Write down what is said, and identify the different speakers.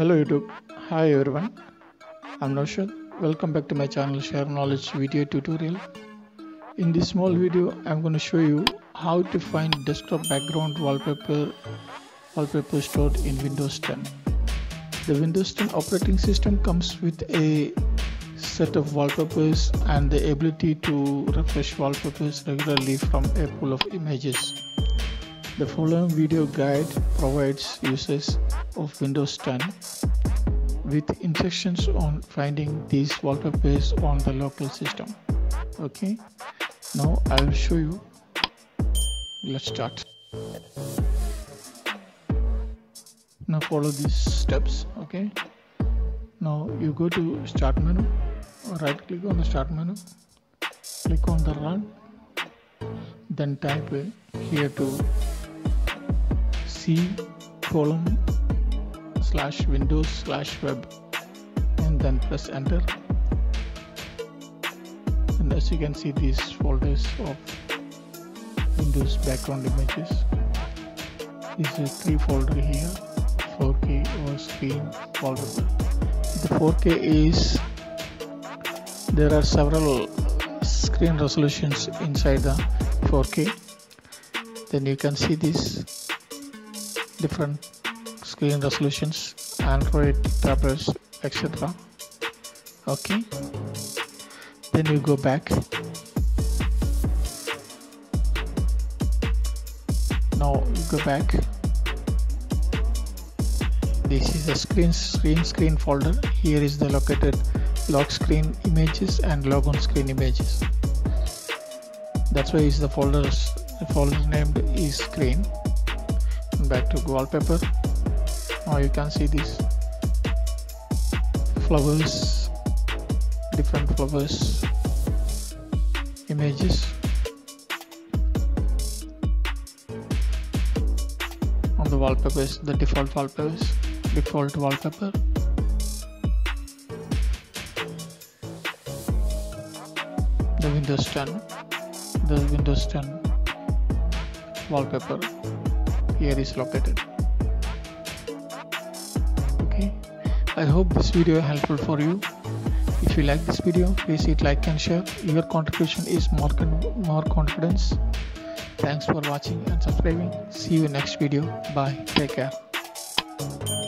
Speaker 1: Hello YouTube. Hi everyone. I'm Naushad. Welcome back to my channel Share Knowledge video tutorial. In this small video, I'm going to show you how to find desktop background wallpaper wallpaper stored in Windows 10. The Windows 10 operating system comes with a set of wallpapers and the ability to refresh wallpapers regularly from a pool of images. The following video guide provides users of Windows 10 with instructions on finding these wallpapers on the local system. Okay, now I will show you. Let's start. Now follow these steps. Okay, now you go to Start menu, right click on the Start menu, click on the Run, then type here to C column slash windows slash web and then press enter. And as you can see these folders of windows background images. This is a three folder here 4k or screen wallpaper the 4k is there are several screen resolutions inside the 4k then you can see this different screen resolutions android tablets etc okay. Then you go back. Now you go back. This is the screen screen screen folder. Here is the located lock screen images and logon screen images. That's why is the folders the folder named is screen back to wallpaper. Now you can see these flowers. Different flowers. Images. On the wallpapers the default wallpapers default wallpaper. The windows 10 the windows 10 wallpaper here is located. Okay. I hope this video helpful for you. If you like this video please hit like and share. Your contribution is more more confidence. Thanks for watching and subscribing. See you next video. Bye. Take care